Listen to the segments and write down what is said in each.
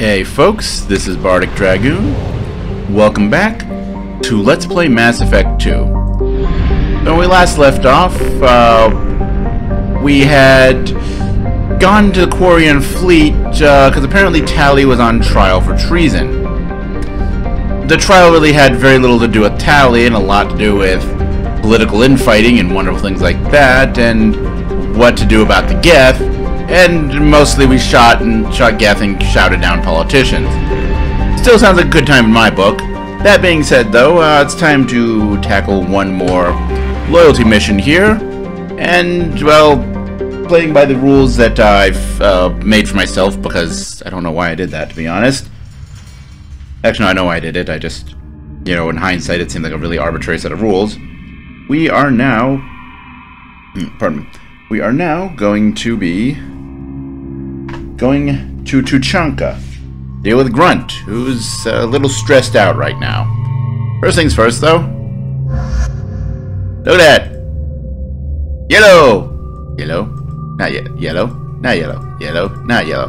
Hey folks, this is Bardic Dragoon. Welcome back to Let's Play Mass Effect 2. When we last left off, uh, we had gone to the Quarian fleet because uh, apparently Tali was on trial for treason. The trial really had very little to do with Tali and a lot to do with political infighting and wonderful things like that, and what to do about the Geth, and mostly we shot and shot Geth and shouted down politicians. Still sounds like a good time in my book. That being said, though, uh, it's time to tackle one more loyalty mission here, and, well, playing by the rules that I've uh, made for myself, because I don't know why I did that, to be honest. Actually, no, I know why I did it, I just, you know, in hindsight, it seemed like a really arbitrary set of rules. We are now, pardon me, we are now going to be going to Tuchanka. Deal with Grunt, who's a little stressed out right now. First things first, though. Look at that! Yellow! Yellow? Not yet. Yellow? Not yellow. Yellow? Not yellow.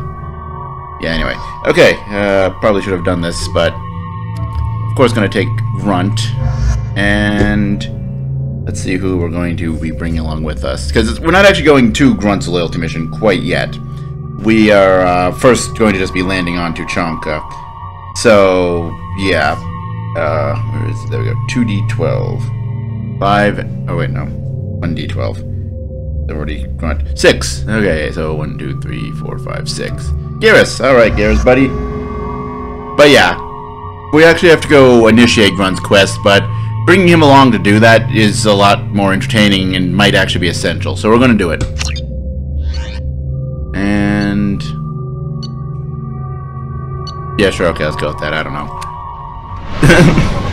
Yeah, anyway. Okay, uh, probably should have done this, but... Of course, gonna take Grunt. And... Let's see who we're going to be bringing along with us. Because we're not actually going to Grunt's loyalty mission quite yet we are uh, first going to just be landing on Tuchanka. So, yeah. Uh, where is it? There we go. 2d12. 5. Oh, wait, no. 1d12. They've already gone. 6. Okay, so 1, 2, 3, 4, 5, 6. Garrus. Alright, Garrus, buddy. But yeah. We actually have to go initiate Grunt's quest, but bringing him along to do that is a lot more entertaining and might actually be essential. So we're going to do it. And... Yeah, sure, okay, let's go with that. I don't know.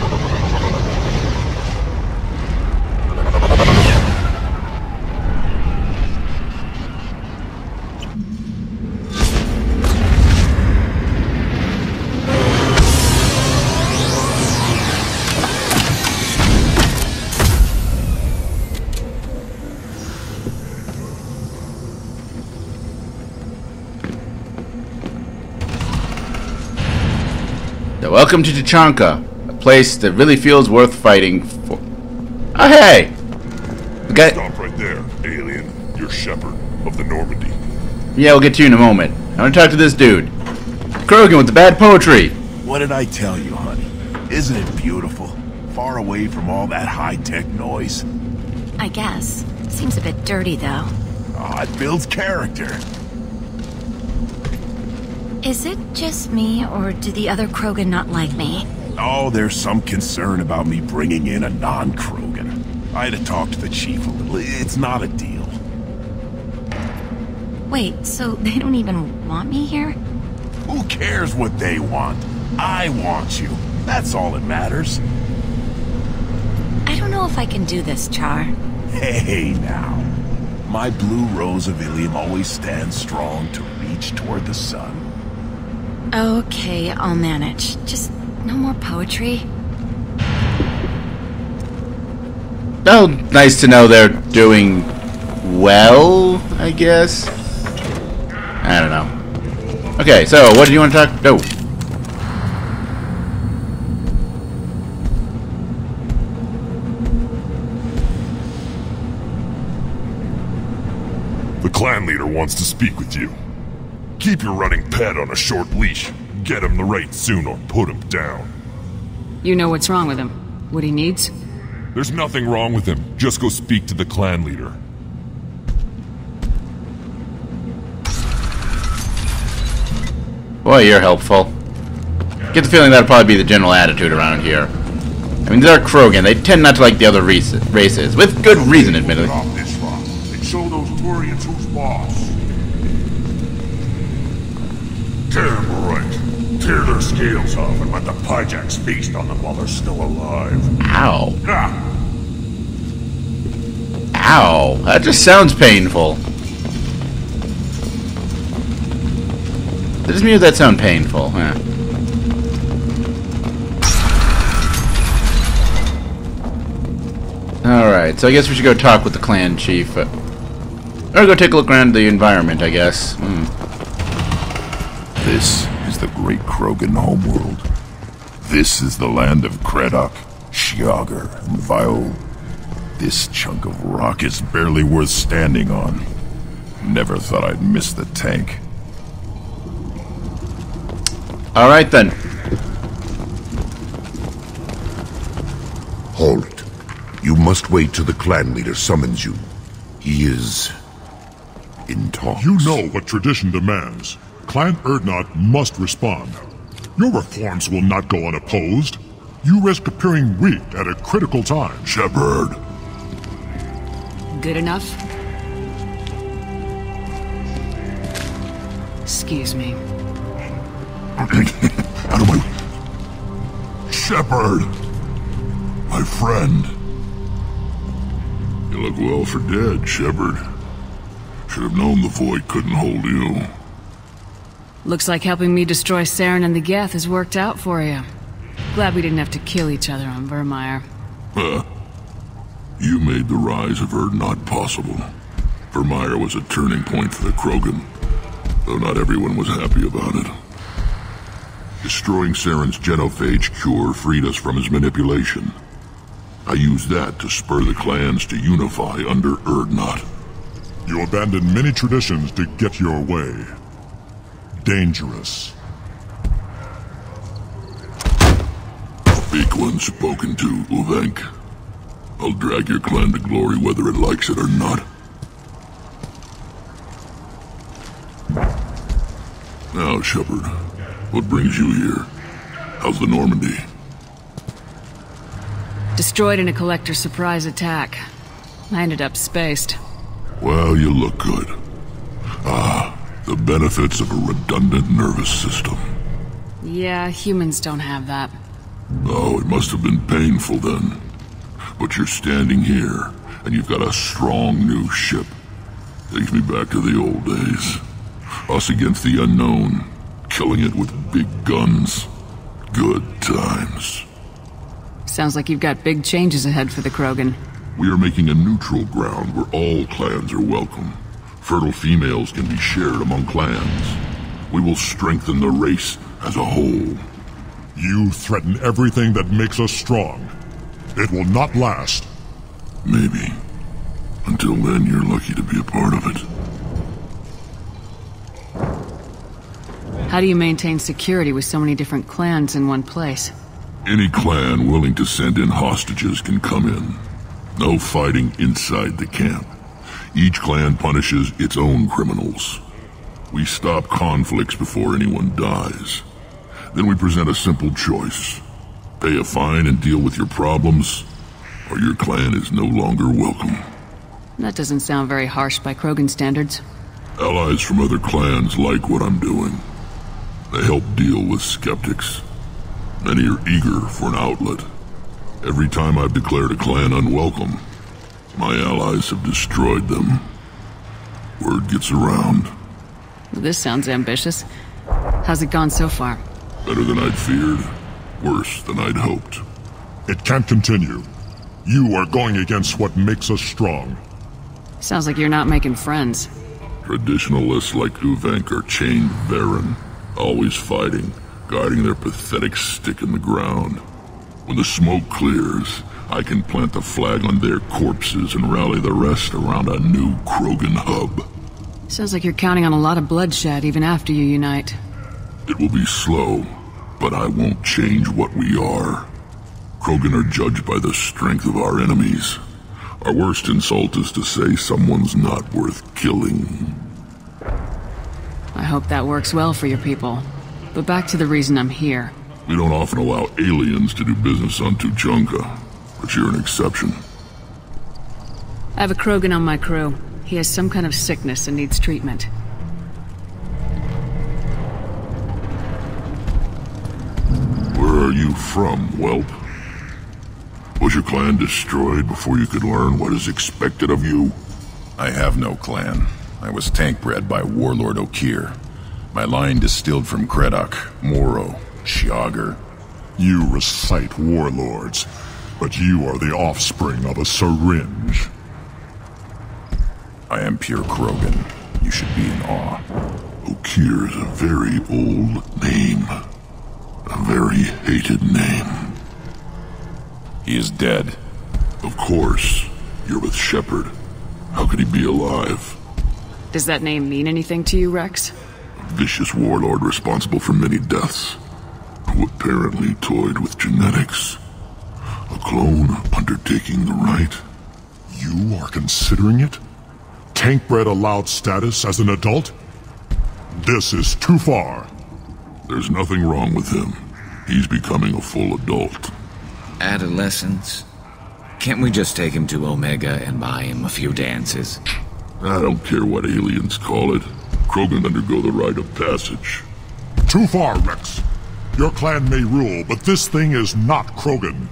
welcome to Tuchanka, a place that really feels worth fighting for. Oh, hey! Okay. Stop right there, alien. You're Shepard of the Normandy. Yeah, we'll get to you in a moment. I want to talk to this dude. Krogan with the bad poetry. What did I tell you, honey? Isn't it beautiful? Far away from all that high-tech noise. I guess. Seems a bit dirty, though. Oh, it builds character. Is it just me, or do the other Krogan not like me? Oh, there's some concern about me bringing in a non-Krogan. I had to talk to the chief a little. It's not a deal. Wait, so they don't even want me here? Who cares what they want? I want you. That's all that matters. I don't know if I can do this, Charr. Hey, now. My blue rose of Ilium always stands strong to reach toward the sun. Okay, I'll manage. Just no more poetry. Oh, nice to know they're doing well, I guess. I don't know. Okay, so what do you want to talk? No. The clan leader wants to speak with you. Keep your running pet on a short leash. Get him the rite soon or put him down. You know what's wrong with him? What he needs? There's nothing wrong with him. Just go speak to the clan leader. Boy, you're helpful. Get the feeling that'll probably be the general attitude around here. I mean, they're Krogan. They tend not to like the other races, with good reason, admittedly. show those Quarians who's boss. Damn right. Tear their scales off and let the Pyjaks feast on them while they're still alive. Ow. Ha! Ow. That just sounds painful. Does me that sound painful? Huh. Alright, so I guess we should go talk with the clan chief. Or go take a look around the environment, I guess. Hmm. This is the great Krogan homeworld. This is the land of Kredok, Shiagar, and Viol. This chunk of rock is barely worth standing on. Never thought I'd miss the tank. Alright then. Halt. You must wait till the clan leader summons you. He is... in talks. You know what tradition demands. Clan Urdnot must respond. Your reforms will not go unopposed. You risk appearing weak at a critical time. Shepard. Good enough? Excuse me. Out of my... Shepard! My friend. You look well for dead, Shepard. Should have known the Void couldn't hold you. Looks like helping me destroy Saren and the Geth has worked out for you. Glad we didn't have to kill each other on Virmire. Huh. You made the rise of Urdnot possible. Virmire was a turning point for the Krogan, though not everyone was happy about it. Destroying Saren's genophage cure freed us from his manipulation. I used that to spur the clans to unify under Urdnot. You abandoned many traditions to get your way. Dangerous. Big one spoken to, Uvenk. I'll drag your clan to glory whether it likes it or not. Now, Shepard, what brings you here? How's the Normandy? Destroyed in a collector surprise attack. I ended up spaced. Well, you look good. Ah, the benefits of a redundant nervous system. Yeah, humans don't have that. Oh, it must have been painful then. But you're standing here, and you've got a strong new ship. Takes me back to the old days. Us against the unknown, killing it with big guns. Good times. Sounds like you've got big changes ahead for the Krogan. We are making a neutral ground where all clans are welcome. Fertile females can be shared among clans. We will strengthen the race as a whole. You threaten everything that makes us strong. It will not last. Maybe. Until then, you're lucky to be a part of it. How do you maintain security with so many different clans in one place? Any clan willing to send in hostages can come in. No fighting inside the camp. Each clan punishes its own criminals. We stop conflicts before anyone dies. Then we present a simple choice. Pay a fine and deal with your problems, or your clan is no longer welcome. That doesn't sound very harsh by Krogan standards. Allies from other clans like what I'm doing. They help deal with skeptics. Many are eager for an outlet. Every time I've declared a clan unwelcome, my allies have destroyed them. Word gets around. This sounds ambitious. How's it gone so far? Better than I'd feared. Worse than I'd hoped. It can't continue. You are going against what makes us strong. Sounds like you're not making friends. Traditionalists like Uvenk are chained varren, always fighting, guiding their pathetic stick in the ground. When the smoke clears, I can plant the flag on their corpses and rally the rest around a new Krogan hub. Sounds like you're counting on a lot of bloodshed even after you unite. It will be slow, but I won't change what we are. Krogan are judged by the strength of our enemies. Our worst insult is to say someone's not worth killing. I hope that works well for your people. But back to the reason I'm here. We don't often allow aliens to do business on Tuchanka, but you're an exception. I have a Krogan on my crew. He has some kind of sickness and needs treatment. Where are you from, whelp? Was your clan destroyed before you could learn what is expected of you? I have no clan. I was tank bred by Warlord Okeer. My line distilled from Kredok, Moro, Shiagar. You recite warlords, but you are the offspring of a syringe. I am pure Krogan. You should be in awe. Okeer is a very old name. A very hated name. He is dead. Of course. You're with Shepard. How could he be alive? Does that name mean anything to you, Wrex? A vicious warlord responsible for many deaths. Who apparently toyed with genetics. A clone undertaking the rite. You are considering it? Tankbred allowed status as an adult? This is too far. There's nothing wrong with him. He's becoming a full adult. Adolescence? Can't we just take him to Omega and buy him a few dances? I don't care what aliens call it. Krogan undergo the rite of passage. Too far, Wrex. Your clan may rule, but this thing is not Krogan.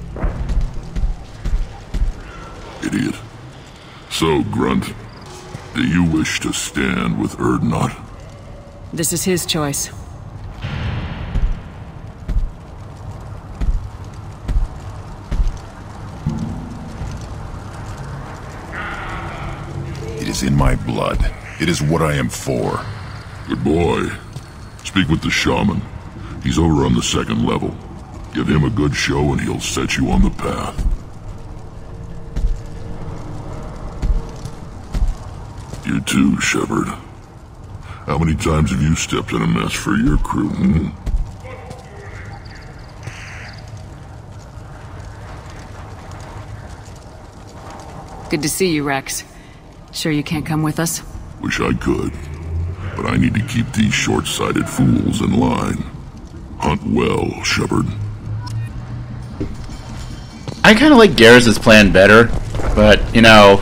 Idiot. So, Grunt, do you wish to stand with Urdnot? This is his choice. It is in my blood. It is what I am for. Good boy. Speak with the shaman. He's over on the second level. Give him a good show and he'll set you on the path. Too, Shepard. How many times have you stepped in a mess for your crew, hmm? Good to see you, Wrex. Sure you can't come with us? Wish I could. But I need to keep these short-sighted fools in line. Hunt well, Shepard. I kind of like Garrus' plan better, but, you know,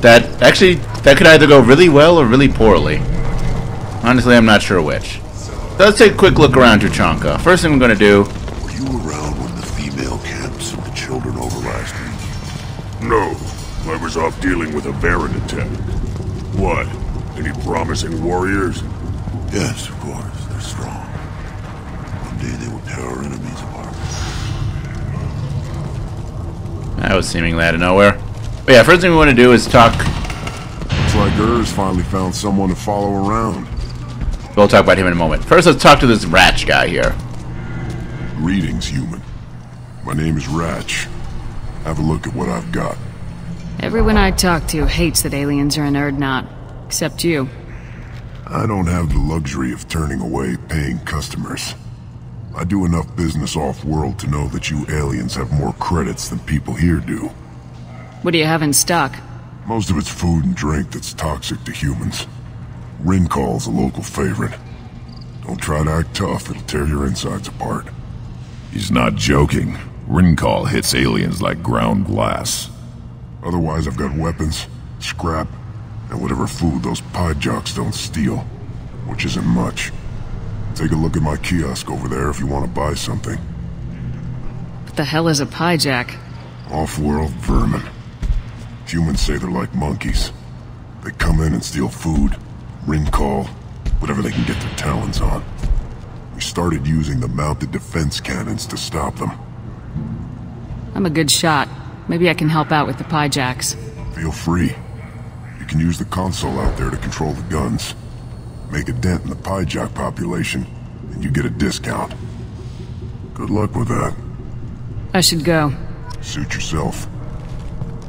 that actually, that could either go really well or really poorly. Honestly, I'm not sure which. So let's take a quick look around Tuchanka. First thing I'm going to do... Were you around when the female camps sent the children over last week? No. I was off dealing with a Baron attack. What? Any promising warriors? Yes, of course. They're strong. One day they will tear our enemies apart. That was seemingly out of nowhere. But yeah, first thing we want to do is talk... Looks like Gers finally found someone to follow around. We'll talk about him in a moment. First, let's talk to this Ratch guy here. Greetings, human. My name is Ratch. Have a look at what I've got. Everyone I talk to hates that aliens are in Urdnot. Except you. I don't have the luxury of turning away paying customers. I do enough business off-world to know that you aliens have more credits than people here do. What do you have in stock? Most of it's food and drink that's toxic to humans. Ryncol's a local favorite. Don't try to act tough, it'll tear your insides apart. He's not joking. Ryncol hits aliens like ground glass. Otherwise, I've got weapons, scrap, and whatever food those pyjaks don't steal. Which isn't much. Take a look at my kiosk over there if you want to buy something. What the hell is a pyjak? Off-world vermin. Humans say they're like monkeys. They come in and steal food, ryncol, whatever they can get their talons on. We started using the mounted defense cannons to stop them. I'm a good shot. Maybe I can help out with the pyjaks. Feel free. You can use the console out there to control the guns. Make a dent in the pyjak population, and you get a discount. Good luck with that. I should go. Suit yourself.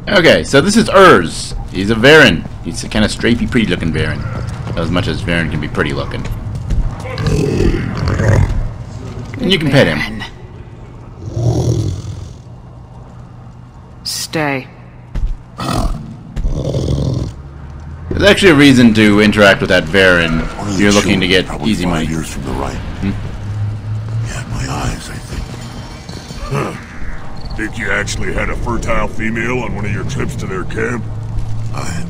Okay, so this is Urz. He's a Varren. He's a kind of strafey, pretty-looking Varren. As much as Varren can be pretty-looking. And you can pet him. Stay. There's actually a reason to interact with that Varren if you're looking to get easy money. years from the right. Yeah, Think you actually had a fertile female on one of your trips to their camp? I...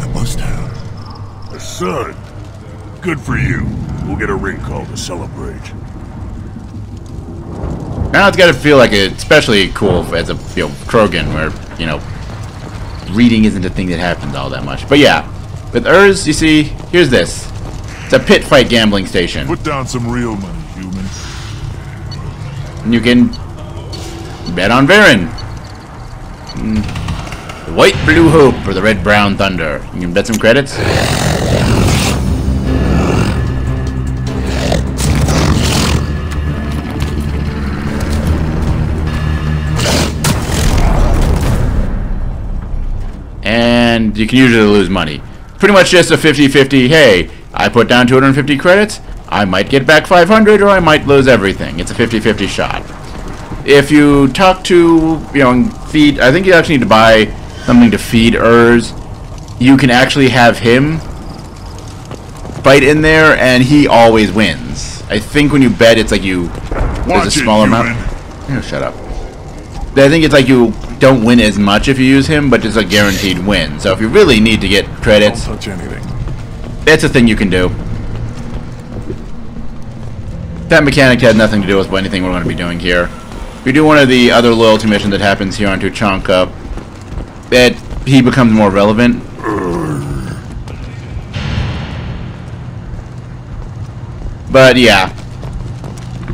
I must have. A son. Good for you. We'll get a ryncol to celebrate. Now it's got to feel like it's especially cool as a you know Krogan, where you know reading isn't a thing that happens all that much. But yeah, with Urz, you see, here's this. It's a pit fight gambling station. Put down some real money, human. And you can Bet on Varren. Hmm. The White Blue Hope or the Red Brown Thunder. You can bet some credits? And you can usually lose money. Pretty much just a 50-50, hey, I put down 250 credits, I might get back 500 or I might lose everything. It's a 50-50 shot. If you talk to, you know, feed, I think you actually need to buy something to feed Urz. You can actually have him fight in there and he always wins. I think when you bet it's like you, there's Watch a it, smaller amount. Oh, shut up. I think it's like you don't win as much if you use him, but it's a guaranteed win. So if you really need to get Don't credits, touch anything. that's a thing you can do. That mechanic had nothing to do with anything we're going to be doing here. You do one of the other loyalty missions that happens here on Tuchanka, it, he becomes more relevant. But yeah.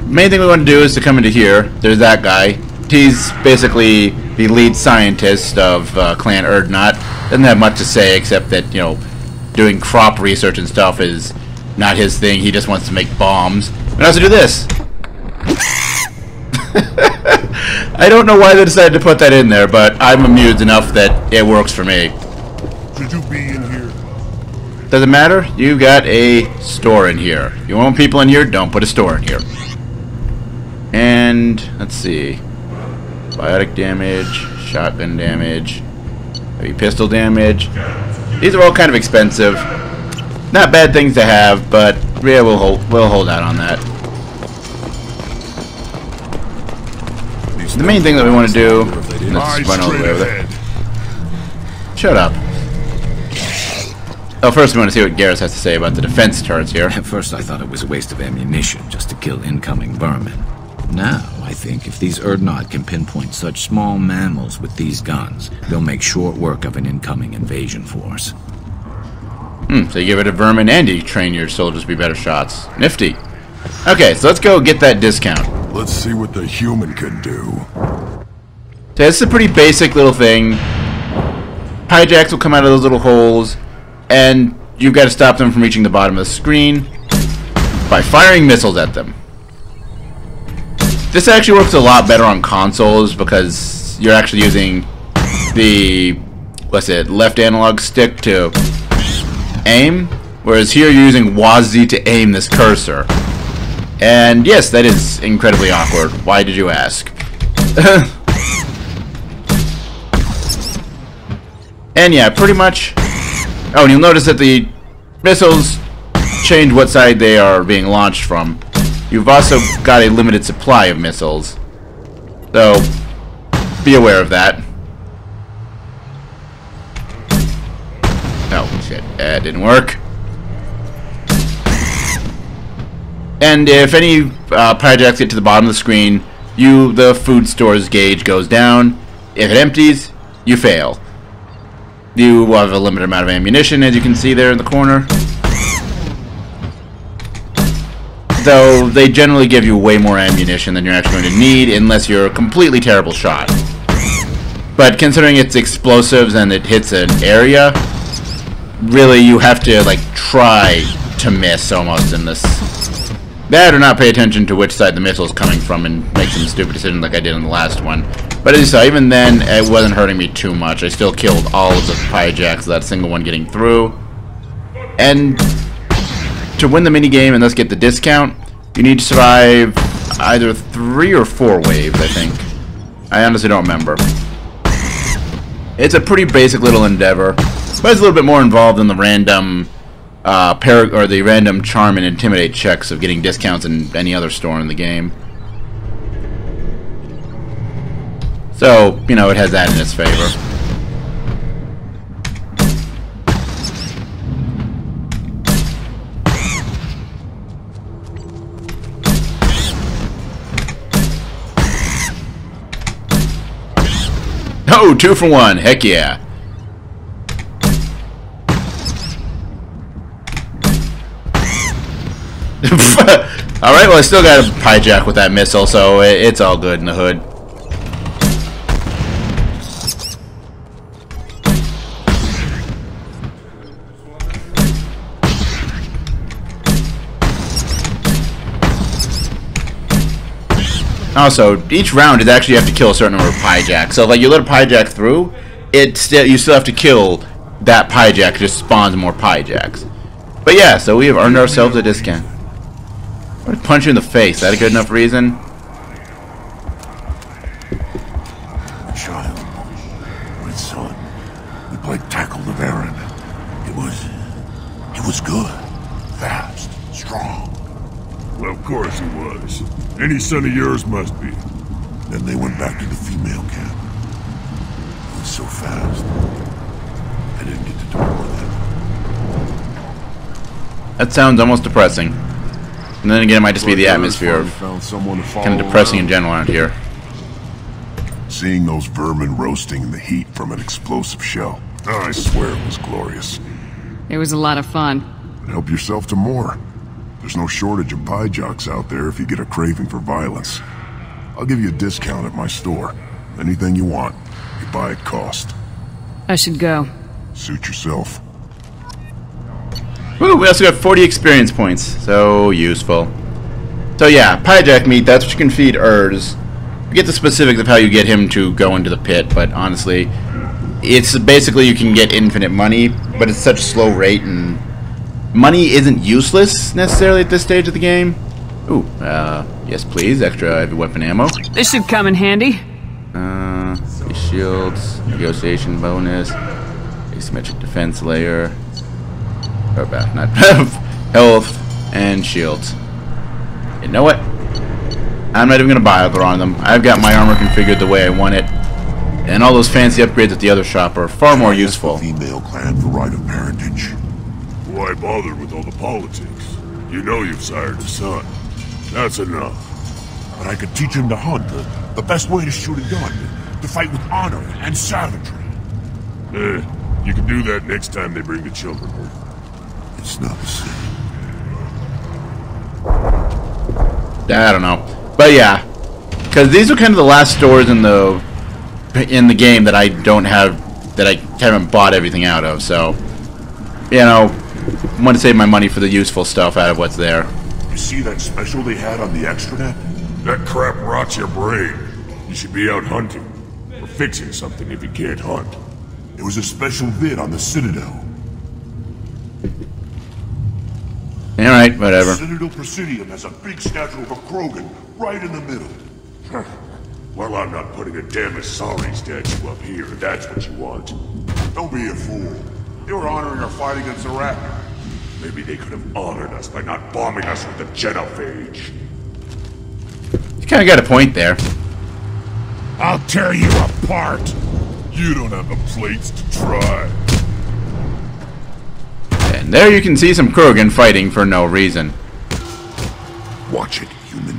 Main thing we want to do is to come into here. There's that guy. He's basically the lead scientist of uh, Clan Urdnot. Doesn't have much to say except that, you know, doing crop research and stuff is not his thing. He just wants to make bombs. And also do this. I don't know why they decided to put that in there, but I'm amused enough that it works for me. Should you be in here? Doesn't matter. You got a store in here. You want people in here? Don't put a store in here. And let's see. Biotic damage, shotgun damage, maybe pistol damage. These are all kind of expensive. Not bad things to have, but yeah, we'll hold we'll hold out on that. The main thing that we want to do. Let's run all the way over there. Shut up. Oh, first we want to see what Garrus has to say about the defense turrets here. At first I thought it was a waste of ammunition just to kill incoming vermin. Now, I think if these Urdnot can pinpoint such small mammals with these guns, they'll make short work of an incoming invasion force. Hmm, so you give it a vermin and you train your soldiers to be better shots. Nifty. Okay, so let's go get that discount. Let's see what the human can do. So this is a pretty basic little thing. Pyjaks will come out of those little holes, and you've got to stop them from reaching the bottom of the screen by firing missiles at them. This actually works a lot better on consoles because you're actually using the what's it left analog stick to aim, whereas here you're using WASD to aim this cursor. And yes, that is incredibly awkward. Why did you ask? and yeah, pretty much. Oh, and you'll notice that the missiles change what side they are being launched from. You've also got a limited supply of missiles. So, be aware of that. Oh, shit. That didn't work. And if any uh, projects get to the bottom of the screen, you the food store's gauge goes down. If it empties, you fail. You have a limited amount of ammunition, as you can see there in the corner. Though they generally give you way more ammunition than you're actually going to need, unless you're a completely terrible shot. But considering it's explosives and it hits an area, really you have to like try to miss almost in this that or not pay attention to which side the missile is coming from and make some stupid decision like I did in the last one. But as you saw, even then, it wasn't hurting me too much. I still killed all of the Pyjaks without a single one getting through. And to win the minigame and thus get the discount, you need to survive either three or four waves, I think. I honestly don't remember. It's a pretty basic little endeavor, but it's a little bit more involved than the random uh, par- or the random charm and intimidate checks of getting discounts in any other store in the game. So, you know, it has that in its favor. Oh, two for one. Heck yeah. Alright, well I still got a pyjak with that missile, so it, it's all good in the hood. Also, each round is actually you have to kill a certain number of Pyjaks. So, like, you let a Pyjak through, it still you still have to kill that Pyjak just spawns more Pyjaks. But yeah, so we have earned ourselves a discount. What punch you in the face? Is that a good enough reason? A child. My son. We played tackle the Varren. It was... It was good. Fast. Strong. Well, of course he was. Any son of yours must be. Then they went back to the female camp. It was so fast. I didn't get to talk with them. That sounds almost depressing. And then again, it might just be the atmosphere Earth of found someone to kind of depressing in general around here. Seeing those vermin roasting in the heat from an explosive shell, ah, I swear it was glorious. It was a lot of fun. Help yourself to more. There's no shortage of pyjaks out there if you get a craving for violence. I'll give you a discount at my store. Anything you want, you buy at cost. I should go. Suit yourself. Woo, we also got 40 experience points. So useful. So yeah, Pyjak meat, that's what you can feed Urz. We get the specifics of how you get him to go into the pit, but honestly, it's basically you can get infinite money, but it's such a slow rate, and money isn't useless necessarily at this stage of the game. Ooh, uh, yes please, extra heavy weapon ammo. This should come in handy. Uh, shields, negotiation bonus, asymmetric defense layer, back, not health and shields. You know what? I'm not even gonna buy bother on them. I've got my armor configured the way I want it, and all those fancy upgrades at the other shop are far more useful. Female clan for right of parentage. Why bother with all the politics? You know you've sired a son. That's enough. But I could teach him to hunt, the, the best way to shoot a gun, to fight with honor and savagery. Eh, you can do that next time they bring the children. It's not the same. I don't know, but yeah, because these are kind of the last stores in the in the game that I don't have that I haven't bought everything out of. So, you know, I want to save my money for the useful stuff out of what's there. You see that special they had on the extranet? That crap rots your brain. You should be out hunting. Or fixing something if you can't hunt. It was a special vid on the Citadel. All right, whatever. Citadel Presidium has a big statue of a Krogan right in the middle. Well, I'm not putting a damn Asari statue up here, if that's what you want. Don't be a fool. They were honoring our fight against the Raptor. Maybe they could have honored us by not bombing us with the genophage. You kind of got a point there. I'll tear you apart! You don't have the plates to try. And there you can see some Krogan fighting for no reason. Watch it, human.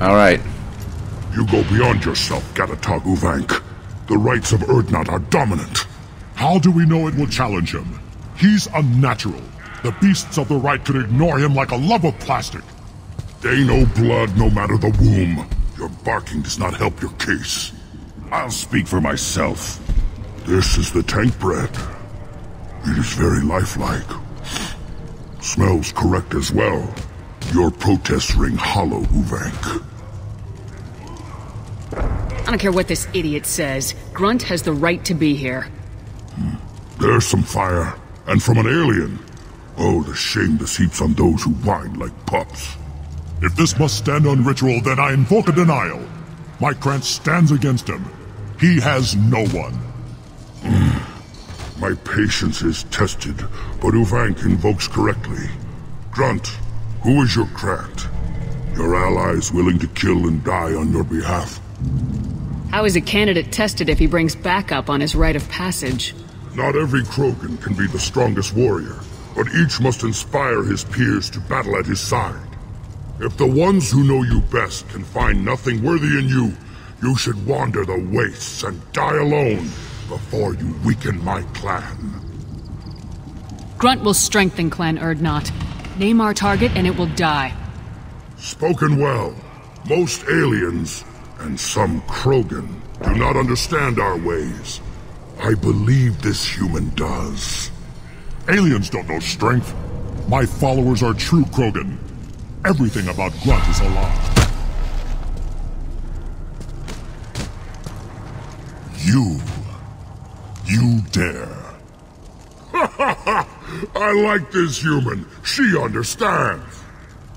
All rite. You go beyond yourself, Gatatog Uvenk. The rights of Urdnot are dominant. How do we know it will challenge him? He's unnatural. The beasts of the right could ignore him like a lump of plastic. They know blood no matter the womb. Your barking does not help your case. I'll speak for myself. This is the tank bred. It is very lifelike. Smells correct as well. Your protests ring hollow, Uvenk. I don't care what this idiot says. Grunt has the right to be here. Hmm. There's some fire, and from an alien. Oh, the shame this heaps on those who whine like pups. If this must stand on ritual, then I invoke a denial. My Krantz stands against him. He has no one. Hmm. My patience is tested, but Uvenk invokes correctly. Grunt, who is your Krantt? Your allies willing to kill and die on your behalf? How is a candidate tested if he brings backup on his rite of passage? Not every Krogan can be the strongest warrior, but each must inspire his peers to battle at his side. If the ones who know you best can find nothing worthy in you, you should wander the wastes and die alone before you weaken my clan. Grunt will strengthen Clan Urdnot. Name our target and it will die. Spoken well. Most aliens, and some Krogan, do not understand our ways. I believe this human does. Aliens don't know strength. My followers are true Krogan. Everything about Grunt is a lie. You. You dare. I like this human. She understands.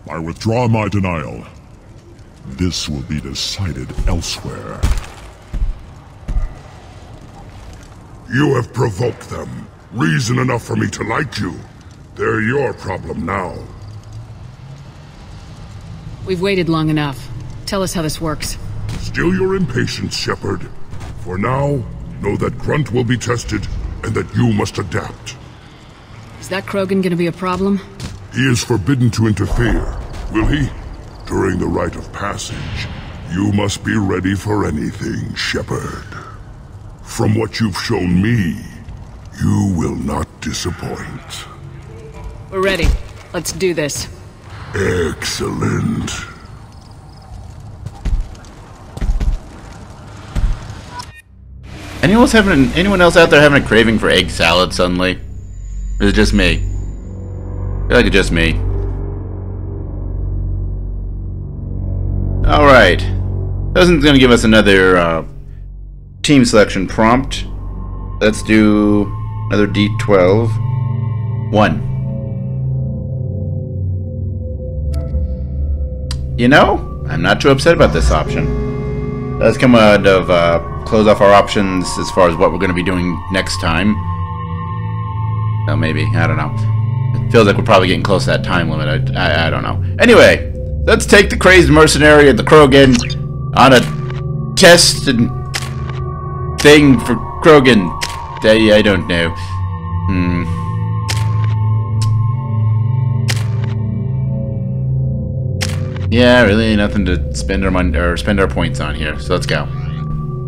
I withdraw my denial. This will be decided elsewhere. You have provoked them. Reason enough for me to like you. They're your problem now. We've waited long enough. Tell us how this works. Still your impatience, Shepard. For now, know that Grunt will be tested, and that you must adapt. Is that Krogan gonna be a problem? He is forbidden to interfere, will he? During the rite of passage, you must be ready for anything, Shepard. From what you've shown me, you will not disappoint. We're ready. Let's do this. Excellent. Anyone else having anyone else out there having a craving for egg salad suddenly? Or is it just me? I feel like it's just me. Alright. Doesn't gonna give us another uh, team selection prompt. Let's do another D12. One. You know, I'm not too upset about this option. Let's come out of uh, close off our options as far as what we're going to be doing next time. Oh, maybe. I don't know. It feels like we're probably getting close to that time limit. I, I, I don't know. Anyway, let's take the crazed mercenary and the Krogan on a test and thing for Krogan. I, I don't know. Hmm. Yeah, really nothing to spend our money or spend our points on here. So let's go.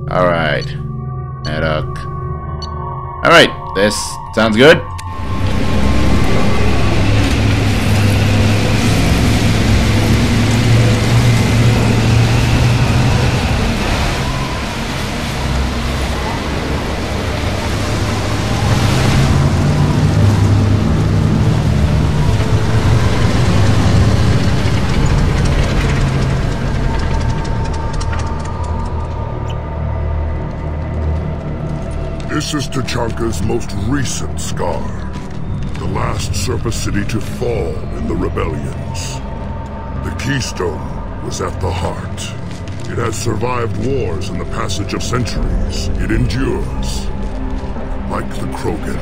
All right, Maddock. All right, this sounds good. This is Tuchanka's most recent scar. The last surface city to fall in the rebellions. The Keystone was at the heart. It has survived wars and the passage of centuries. It endures. Like the Krogan.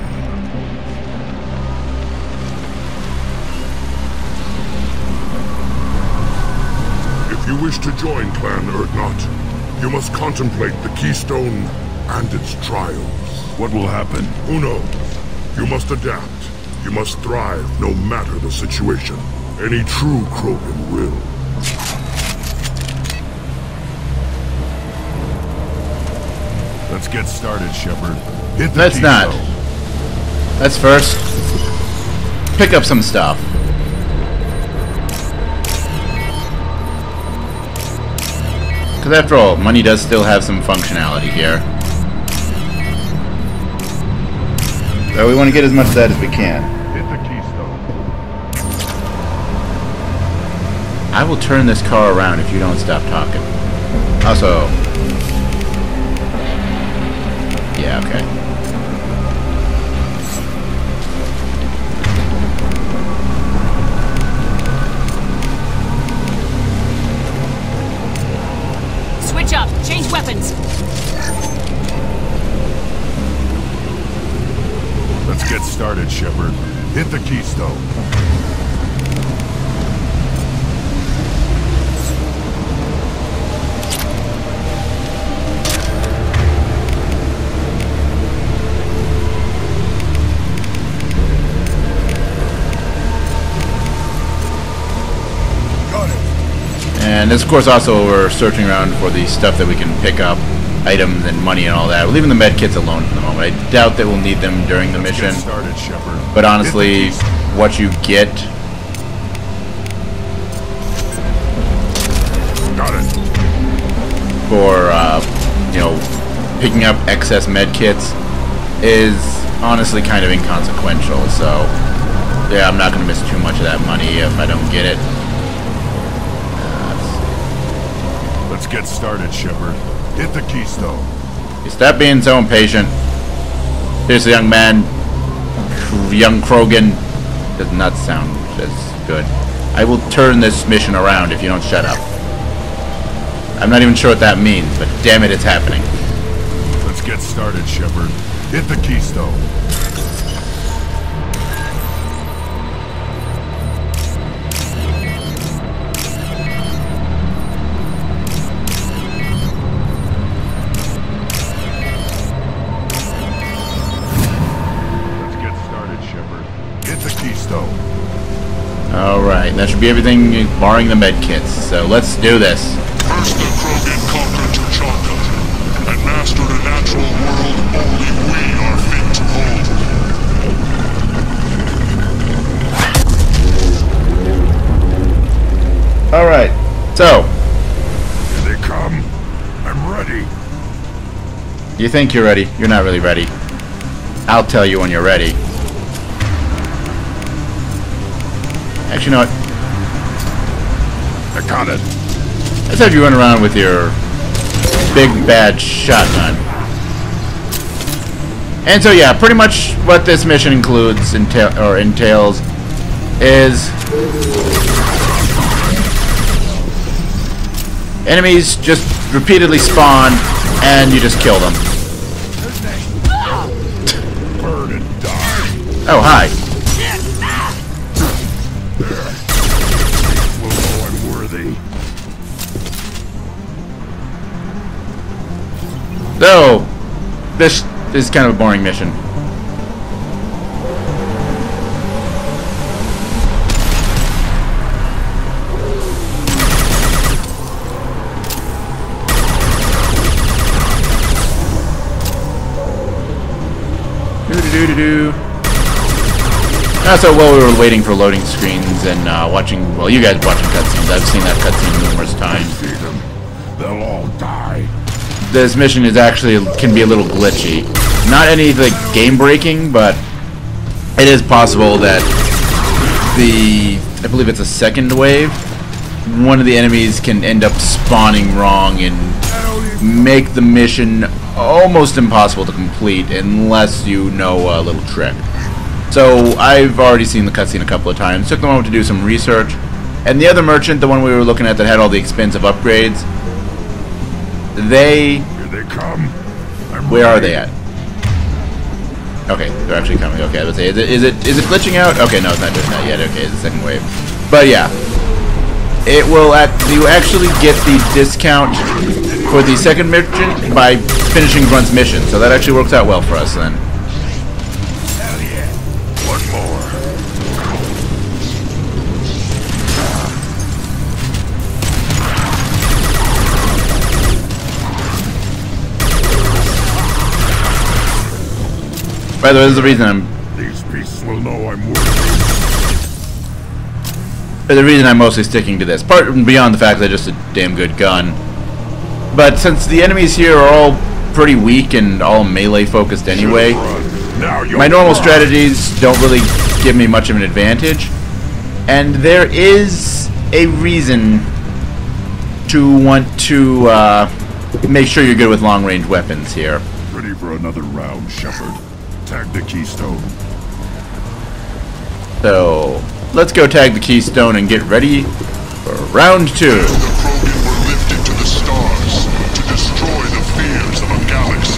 If you wish to join Clan Urdnot, you must contemplate the Keystone and its trials. What will happen? Who knows? You must adapt. You must thrive no matter the situation. Any true Krogan will. Let's get started, Shepard. Hit the Let's key, not. though. Let's first pick up some stuff. Because after all, money does still have some functionality here. So we want to get as much of that as we can. Hit the keystone. I will turn this car around if you don't stop talking. Also... Yeah, okay. Switch up. Change weapons. Let's get started, Shepard. Hit the keystone. And this, of course, also we're searching around for the stuff that we can pick up, items and money and all that. We're leaving the med kits alone for the moment. I doubt that we'll need them during the mission. Started. But honestly, what you get Got it. for, uh, you know, picking up excess med kits is honestly kind of inconsequential. So, yeah, I'm not going to miss too much of that money if I don't get it. Let's get started, Shepard. Hit the keystone. You stop being so impatient. Seriously, young man. Young Krogan. Does not sound as good. I will turn this mission around if you don't shut up. I'm not even sure what that means, but damn it, it's happening. Let's get started, Shepard. Hit the keystone. That should be everything barring the med kits. So let's do this. First the Krogan conquered Tuchanka, and mastered a natural world only we are fit to hold. Alright, so, Here they come. I'm ready. you think you're ready. You're not really ready. I'll tell you when you're ready. Actually, you know what? It. Let's have you run around with your big bad shotgun. And so yeah, pretty much what this mission includes entail or entails is enemies just repeatedly spawn and you just kill them. Burn and die. Oh hi. This is kind of a boring mission. Do-do-do-do-do. Uh, so while we were waiting for loading screens and uh, watching, well, you guys watching cutscenes, I've seen that cutscene numerous times. This mission is actually can be a little glitchy. Not any like game breaking, but it is possible that the I believe it's a second wave. One of the enemies can end up spawning wrong and make the mission almost impossible to complete unless you know a little trick. So I've already seen the cutscene a couple of times. Took the moment to do some research. And the other merchant, the one we were looking at that had all the expensive upgrades, they Here they come. I'm where are they at? Okay, they're actually coming. Okay, I was say, is it is it is it glitching out? Okay, no, it's not doing that yet. Okay, it's the second wave. But yeah, it will act. You actually get the discount for the second mission by finishing Grunt's mission. So that actually works out well for us then. By the way, there's a reason I'm These beasts will know I'm worthy. the reason I'm mostly sticking to this. Part beyond the fact that it's just a damn good gun. But since the enemies here are all pretty weak and all melee focused anyway, Run. Now you'll my normal run. strategies don't really give me much of an advantage. And there is a reason to want to uh, make sure you're good with long range weapons here. Ready for another round, Shepard. Tag the keystone. So let's go tag the keystone and get ready for round two. The Krogan were lifted to the stars to destroy the fears of a galaxy.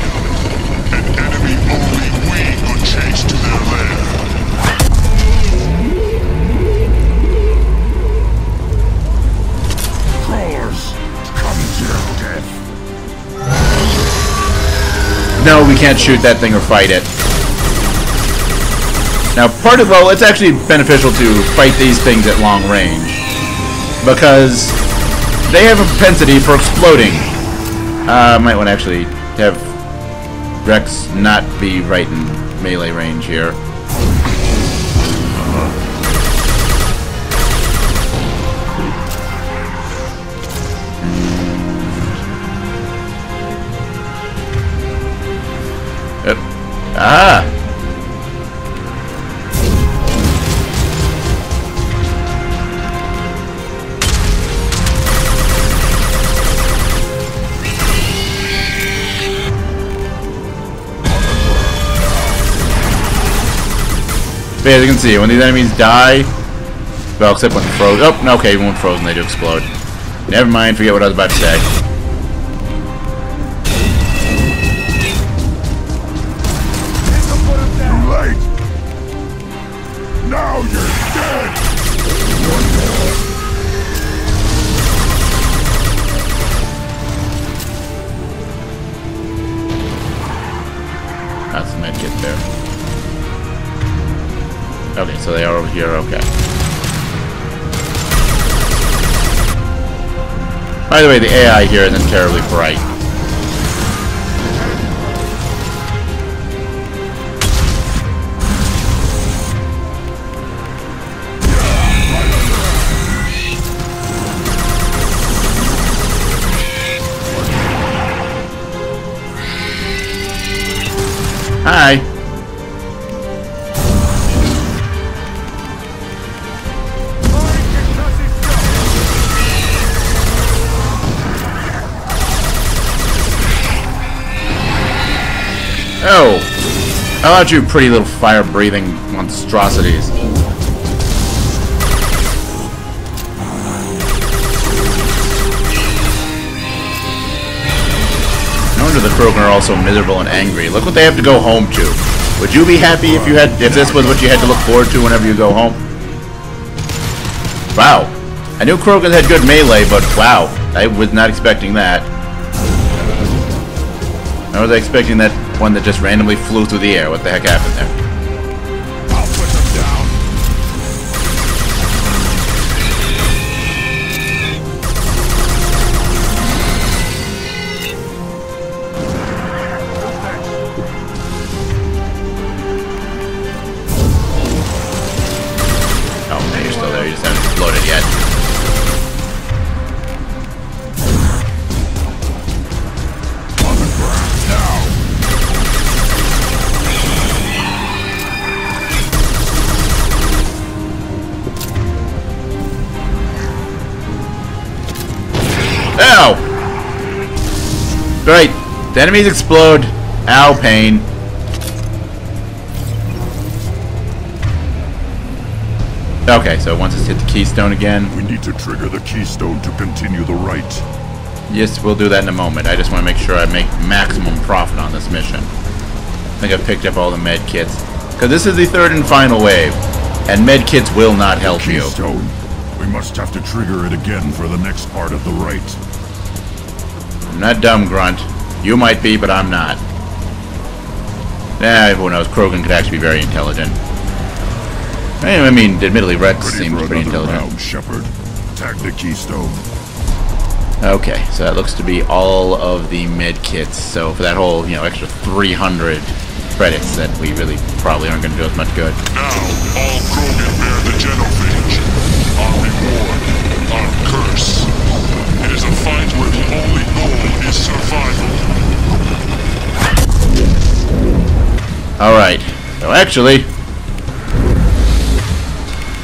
An enemy only we could chase to their lair. Crawlers, come to your death. No, we can't shoot that thing or fight it. Now, part of well, it's actually beneficial to fight these things at long range because they have a propensity for exploding. Uh, might want to actually have Wrex not be right in melee range here. But as you can see, when these enemies die, well, except when frozen. Oh, no, okay, even when frozen, they do explode. Never mind, forget what I was about to say. Way, the AI here isn't terribly bright. How about you pretty little fire-breathing monstrosities? No wonder the Krogan are also miserable and angry. Look what they have to go home to. Would you be happy if you had if this was what you had to look forward to whenever you go home? Wow. I knew Krogan had good melee, but wow. I was not expecting that. I was expecting that one that just randomly flew through the air. What the heck happened there? The enemies explode. Ow, pain. Okay, so once it's hit the keystone again, We need to trigger the keystone to continue the rite. yes, we'll do that in a moment. I just want to make sure I make maximum profit on this mission. I think I've picked up all the med kits. Because this is the third and final wave, and med kits will not help you. Keystone. We must have to trigger it again for the next part of the rite. I'm not dumb, Grunt. You might be, but I'm not. Nah, everyone knows Krogan could actually be very intelligent. I I mean, admittedly, Wrex Ready seems pretty intelligent. round, Shepard. Tag the keystone. Okay, so that looks to be all of the med kits. So for that whole, you know, extra 300 credits that we really probably aren't going to do as much good. Now, all Krogan bear the genophage. Our reward, our curse. It is a fight where the only goal is survival. Alright, so actually,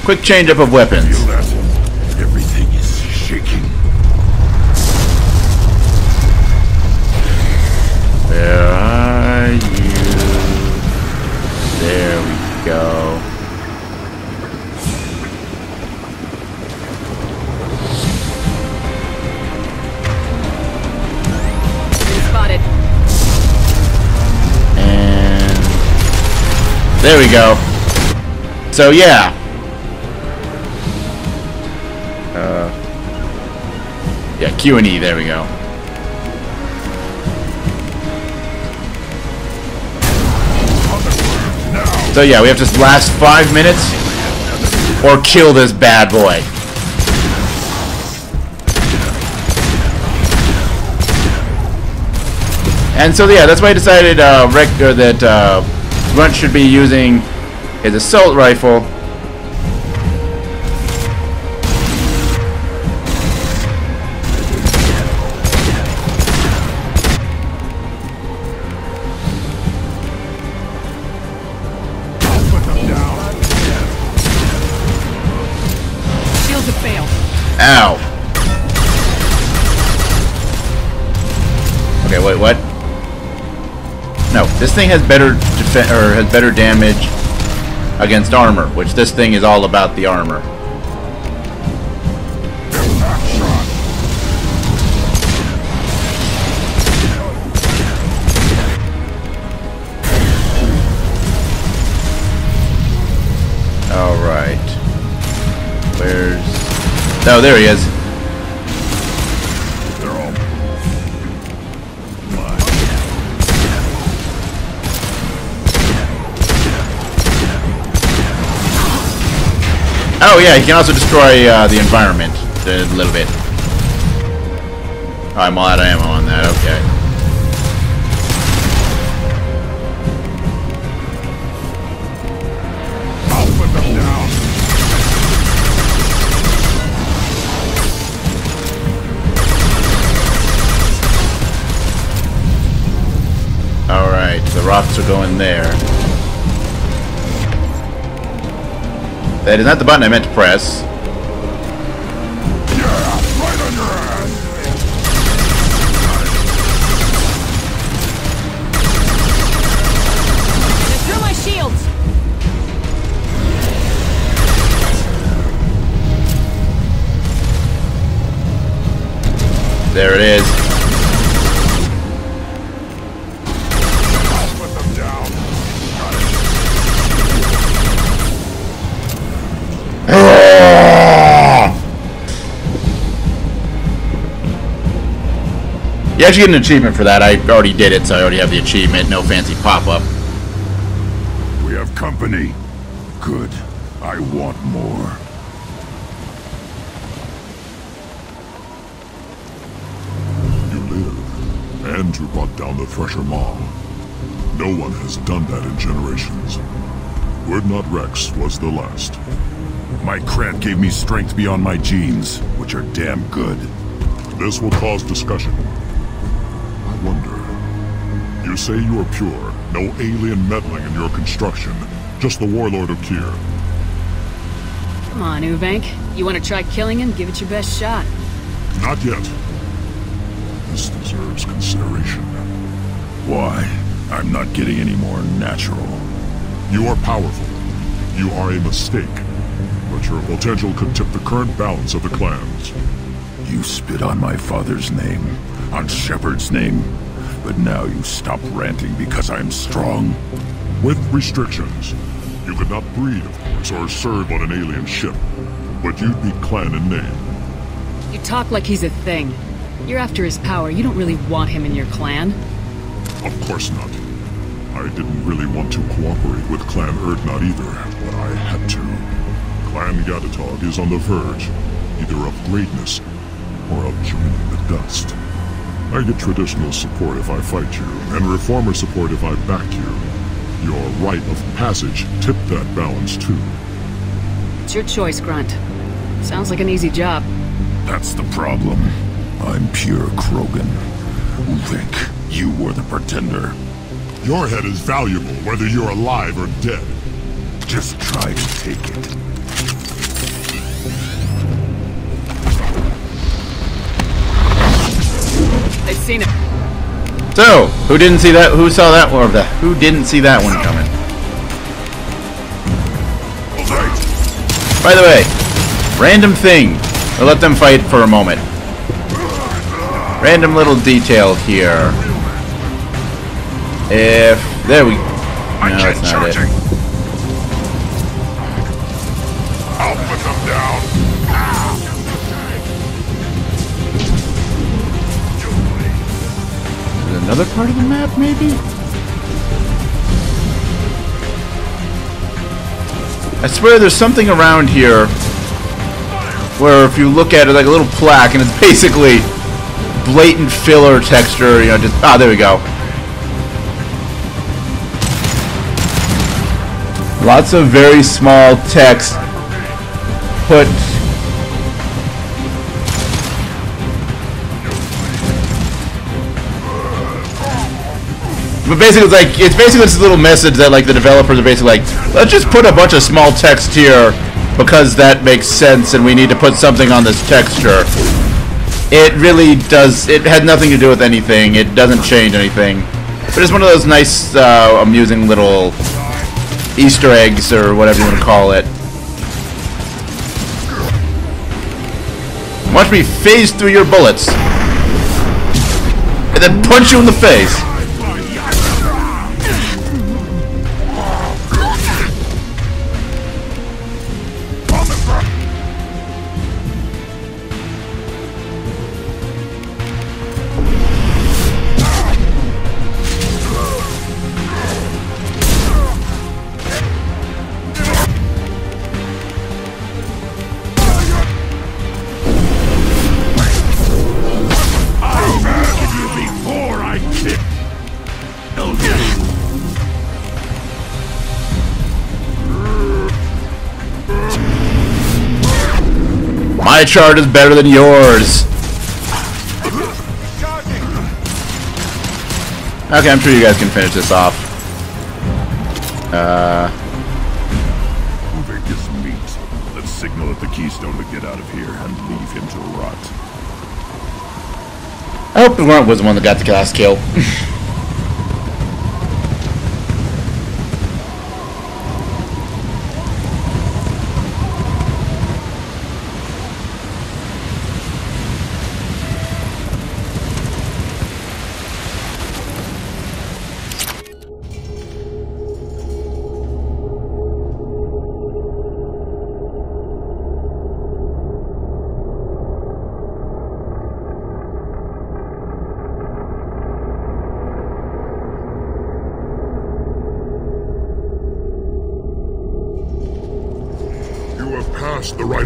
quick change up of weapons. There we go. So yeah. Uh, yeah, Q and E. There we go. So yeah, we have to last five minutes or kill this bad boy. And so yeah, that's why I decided uh, or that uh, Grunt should be using his assault rifle. Thing has better or has better damage against armor, which this thing is all about the armor. Alright. Where's... Oh, there he is. Oh yeah, he can also destroy uh, the environment a little bit. I'm out of ammo on that, okay. I'll put them down. Alright, the rocks are going there. That is not the button I meant to press. Yeah, right on your ass. Through my shields! There it is. Actually get an achievement for that. I already did it, so I already have the achievement. No fancy pop-up. We have company. Good. I want more. You live, and you brought down the Thresher Maw. No one has done that in generations. Urdnot Wrex was the last. My Krantt gave me strength beyond my genes, which are damn good. This will cause discussion. I say you are pure, no alien meddling in your construction, just the warlord Okeer. Come on, Uvenk. You want to try killing him? Give it your best shot. Not yet. This deserves consideration. Why? I'm not getting any more natural. You are powerful. You are a mistake. But your potential could tip the current balance of the clans. You spit on my father's name, on Shepard's name, but now you stop ranting because I'm strong. With restrictions. You could not breed, of course, or serve on an alien ship. But you'd be clan in name. You talk like he's a thing. You're after his power. You don't really want him in your clan. Of course not. I didn't really want to cooperate with Clan Urdnot either, but I had to. Clan Gatatog is on the verge, either of greatness or of joining the dust. I get traditional support if I fight you, and reformer support if I back you. Your rite of passage tipped that balance too. It's your choice, Grunt. Sounds like an easy job. That's the problem. I'm pure Krogan. Uvenk, you were the pretender. Your head is valuable whether you're alive or dead. Just try to take it. They've seen him. So, who didn't see that? Who saw that one? Or the, who didn't see that one coming? By the way, random thing. I'll let them fight for a moment. Random little detail here. If there we. No, that's not it. Another part of the map, maybe? I swear there's something around here where if you look at it like a little plaque and it's basically blatant filler texture, you know, just ah there we go. Lots of very small text put But basically, it's like it's basically this little message that like the developers are basically like, let's just put a bunch of small text here because that makes sense, and we need to put something on this texture. It really does. It had nothing to do with anything. It doesn't change anything. But it's one of those nice, uh, amusing little Easter eggs or whatever you want to call it. Watch me phase through your bullets. And then punch you in the face. Chart is better than yours. Okay, I'm sure you guys can finish this off. Uh, Uvenk is meat. Let's signal at the Keystone to get out of here and leave him to rot. I hope the grunt was the one that got the last kill.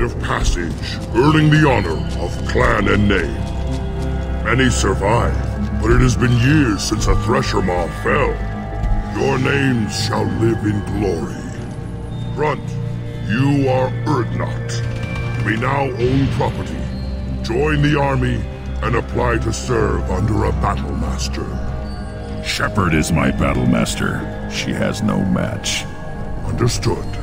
rite of passage, earning the honor of clan and name. Many survive, but it has been years since a Thresher Maw fell. Your names shall live in glory. Grunt, you are Urdnot. We now own property. Join the army and apply to serve under a battle master. Shepard is my battle master. She has no match. Understood.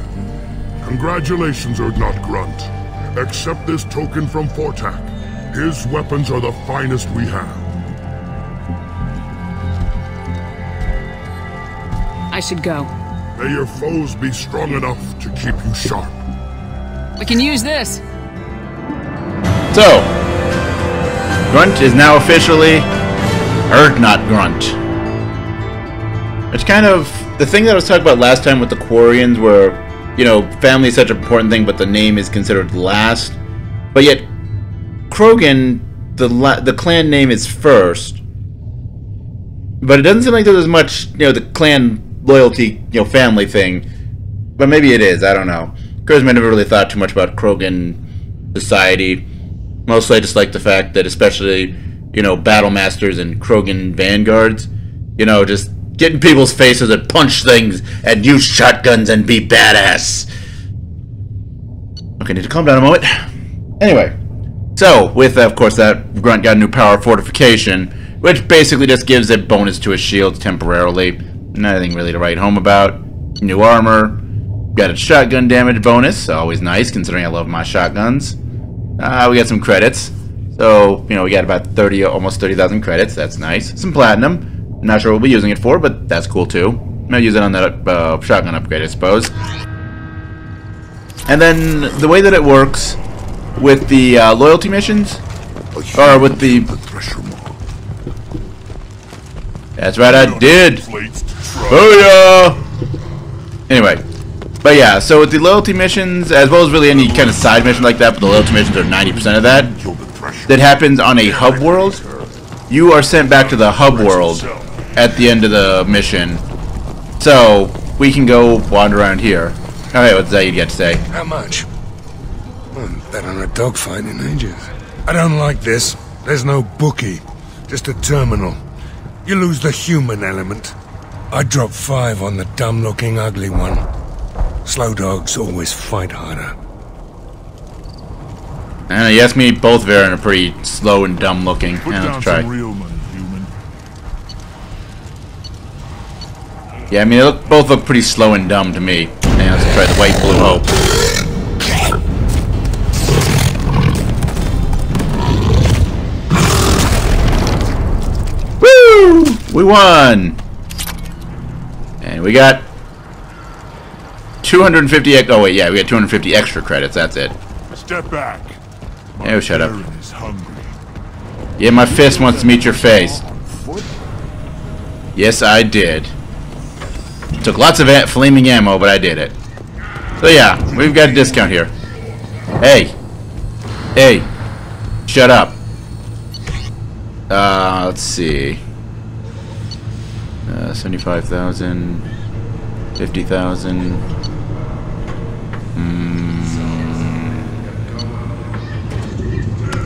Congratulations, Urdnot Grunt. Accept this token from Fortak. His weapons are the finest we have. I should go. May your foes be strong enough to keep you sharp. We can use this. so, Grunt is now officially Urdnot Grunt. It's kind of the thing that I was talking about last time with the Quarians, where, you know, family is such an important thing, but the name is considered last. But yet, Krogan, the la- the clan name is first. But it doesn't seem like there's as much, you know, the clan loyalty, you know, family thing. But maybe it is. I don't know. Kurzman never really thought too much about Krogan society. Mostly, I just like the fact that, especially, you know, battle masters and Krogan vanguards, you know, just get in people's faces and punch things and use shotguns and be badass. Okay, need to calm down a moment. Anyway, so with of course that grunt got a new power fortification, which basically just gives a bonus to his shields temporarily. Nothing really to write home about. New armor, got a shotgun damage bonus, always nice considering I love my shotguns. Uh, we got some credits. So, you know, we got about 30, almost 30,000 credits. That's nice. Some platinum. Not sure what we'll be using it for, but that's cool too. I'll use it on that uh, shotgun upgrade, I suppose. And then the way that it works with the uh, loyalty missions, or with the... That's right, I did! Booyah! Anyway, but yeah, so with the loyalty missions, as well as really any kind of side mission like that, but the loyalty missions are 90% of that, that happens on a hub world, you are sent back to the hub world at the end of the mission. So, we can go wander around here. Alright, what's that you got to say? How much? Well, bet on a dogfight in ages. I don't like this. There's no bookie, just a terminal. You lose the human element. I drop five on the dumb-looking ugly one. Slow dogs always fight harder. Uh, you asked me, both varren are pretty slow and dumb looking. Put Yeah, let's try. Yeah, I mean, they look, both look pretty slow and dumb to me. Yeah, let's try the white blue hope. Woo! We won! And we got 250. ex- Oh wait, yeah, we got 250 extra credits. That's it. Step back. Oh, shut up. Yeah, my fist wants to meet your face. Yes, I did. Took lots of flaming ammo, but I did it. So yeah, we've got a discount here. Hey. Hey. Shut up. Uh, let's see. Uh, 75,000. 50,000.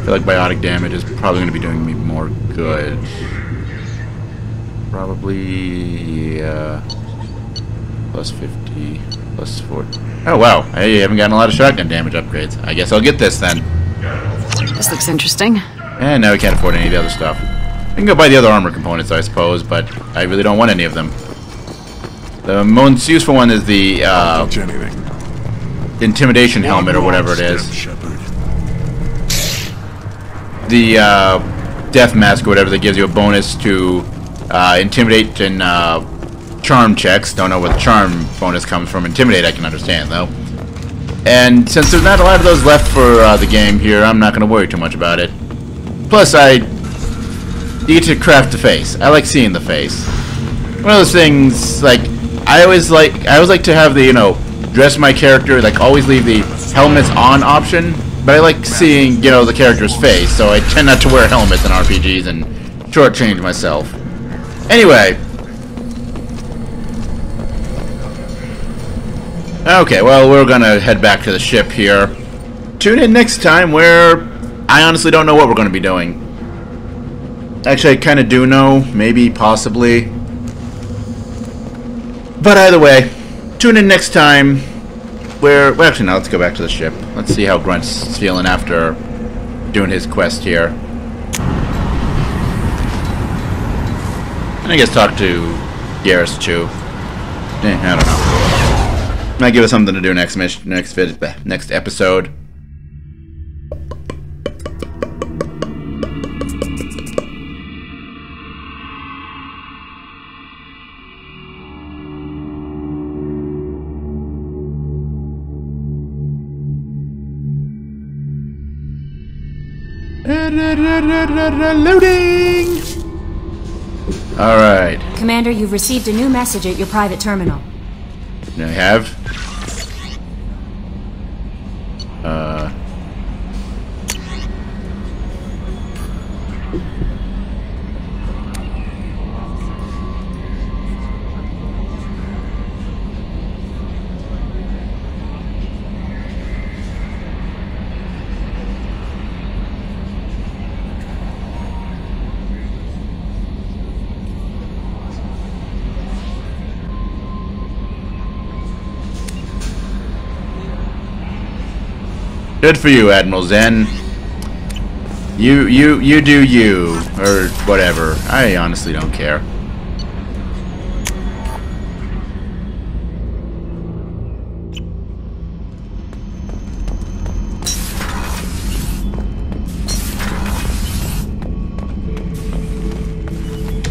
I feel like biotic damage is probably going to be doing me more good. Probably, uh, plus 50, plus 40. Oh, wow. Hey, I haven't gotten a lot of shotgun damage upgrades. I guess I'll get this then. This looks interesting. And now we can't afford any of the other stuff. I can go buy the other armor components, I suppose, but I really don't want any of them. The most useful one is the, uh, intimidation helmet or whatever it Step, is. Shepard. the uh, death mask or whatever that gives you a bonus to uh, intimidate and uh, charm checks. Don't know where the charm bonus comes from. Intimidate I can understand though. And since there's not a lot of those left for uh, the game here, I'm not going to worry too much about it. Plus, I need to craft the face. I like seeing the face. One of those things like I always like I always like to have the you know dress my character like always leave the helmets on option, but I like seeing you know the character's face, so I tend not to wear helmets in RPGs and shortchange myself. Anyway. Okay, well, we're gonna head back to the ship here. Tune in next time where I honestly don't know what we're gonna be doing. Actually, I kind of do know, maybe, possibly. But either way, tune in next time where... Well, actually, now let's go back to the ship. Let's see how Grunt's feeling after doing his quest here. And I guess talk to Garrus too. Eh, I don't know. Might give us something to do next mission, next vid, next episode. Loading! Alright. Commander, you've received a new message at your private terminal. I have. Uh. Good for you, Admiral Xen. You, you, you do you, or whatever. I honestly don't care.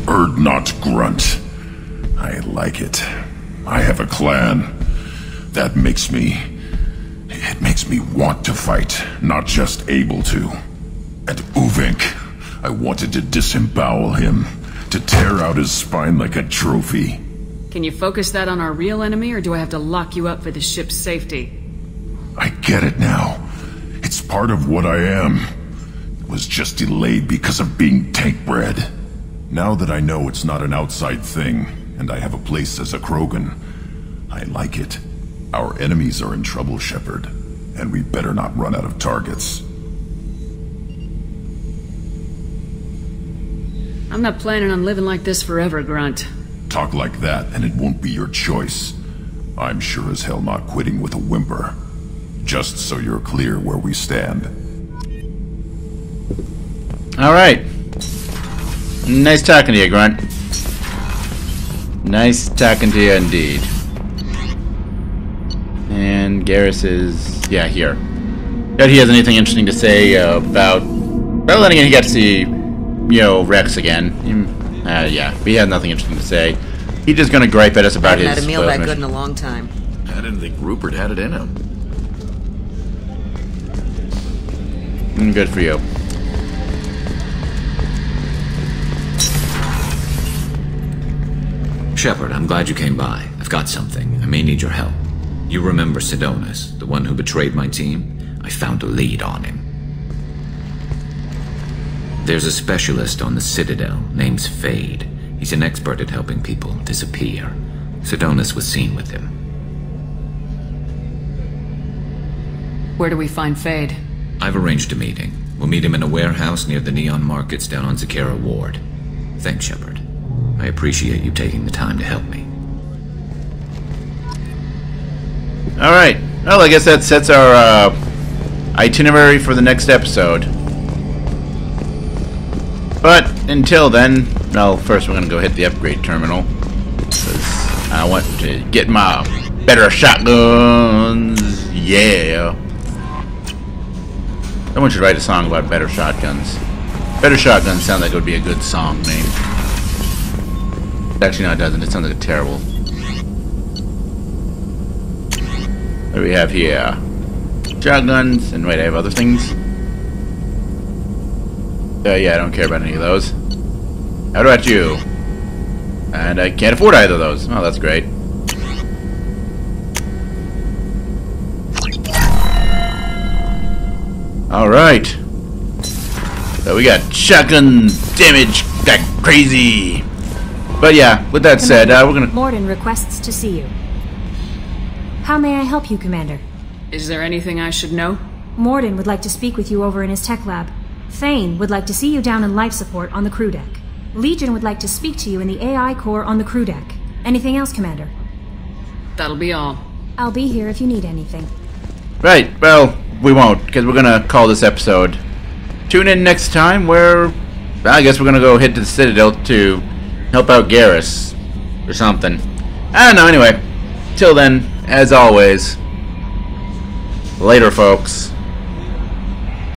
Urdnot Grunt. I like it. I have a clan. That makes me... It makes me want to fight, not just able to. And Uvenk, I wanted to disembowel him, to tear out his spine like a trophy. Can you focus that on our real enemy, or do I have to lock you up for the ship's safety? I get it now. It's part of what I am. It was just delayed because of being tank bred. Now that I know it's not an outside thing, and I have a place as a Krogan, I like it. Our enemies are in trouble, Shepard, and we better not run out of targets. I'm not planning on living like this forever, Grunt. Talk like that, and it won't be your choice. I'm sure as hell not quitting with a whimper. Just so you're clear where we stand. Alright. Nice talking to you, Grunt. Nice talking to you indeed. And Garrus is, yeah, here. Doubt he has anything interesting to say uh, about. Well, then again, he got to see, you know, Wrex again. He- Uh, yeah, he had nothing interesting to say. He's just gonna gripe at us about haven't his. had a meal that good in a long time. I didn't think Rupert had it in him. Mm, Good for you. Shepard, I'm glad you came by. I've got something. I may need your help. You remember Sidonis, the one who betrayed my team? I found a lead on him. There's a specialist on the Citadel, name's Fade. He's an expert at helping people disappear. Sidonis was seen with him. Where do we find Fade? I've arranged a meeting. We'll meet him in a warehouse near the Neon Markets down on Zakera Ward. Thanks, Shepard. I appreciate you taking the time to help me. Alright. Well, I guess that sets our uh, itinerary for the next episode. But until then, well, first we're going to go hit the upgrade terminal. I want to get my better shotguns. Yeah. Someone should write a song about better shotguns. Better shotguns sound like it would be a good song name. Actually, no, it doesn't. It sounds like a terrible. What do we have here? Shotguns, and wait, I have other things? Uh, yeah, I don't care about any of those. How about you? And I can't afford either of those. Oh, that's great. Alright. So we got shotgun damage that crazy. But yeah, with that said, uh, we're gonna... Mordin requests to see you. How may I help you, Commander? Is there anything I should know? Mordin would like to speak with you over in his tech lab. Thane would like to see you down in life support on the crew deck. Legion would like to speak to you in the AI core on the crew deck. Anything else, Commander? That'll be all. I'll be here if you need anything. Right, well, we won't, because we're gonna call this episode. Tune in next time where I guess we're gonna go hit to the Citadel to help out Garrus. Or something. I don't know, anyway. Till then, as always, later folks.